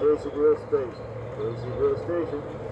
Jerseyville Station. Jerseyville Station.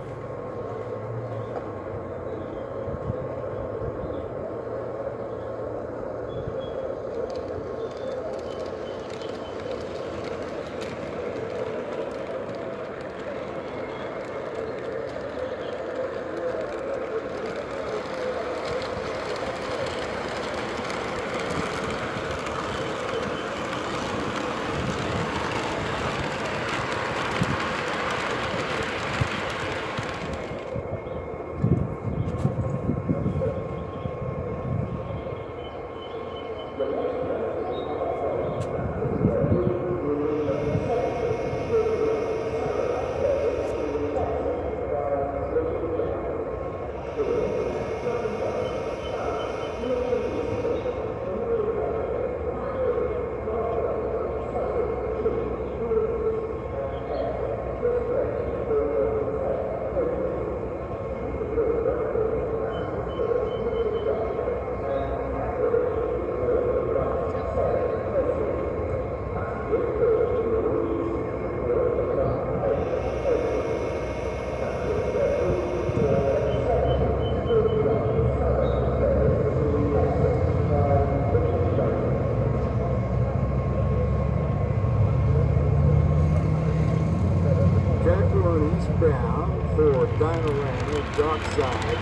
Jacqueline eastbound for Dinorama Dockside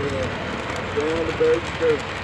and Vandenberg Station.